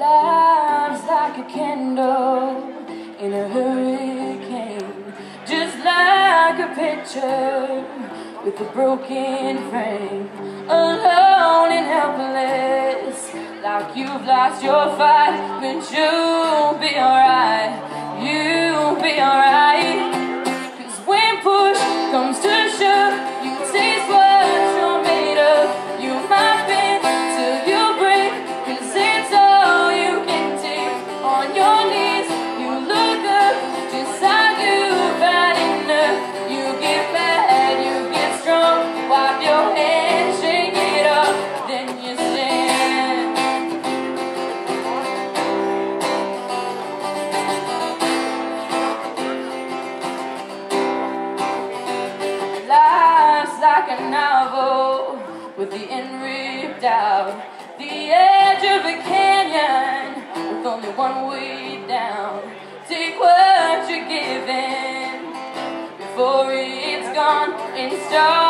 like a candle in a hurricane, just like a picture with a broken frame, alone and helpless, like you've lost your fight, but you'll be alright, you'll be alright. A novel with the end ripped out. The edge of a canyon with only one way down. Take what you're given before it's gone and start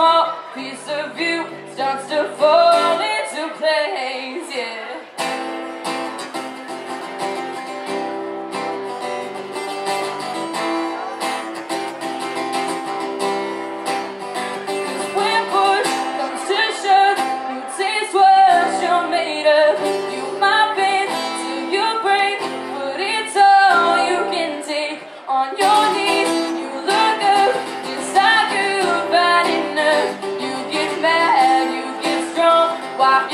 small piece of you starts to fall into place. why?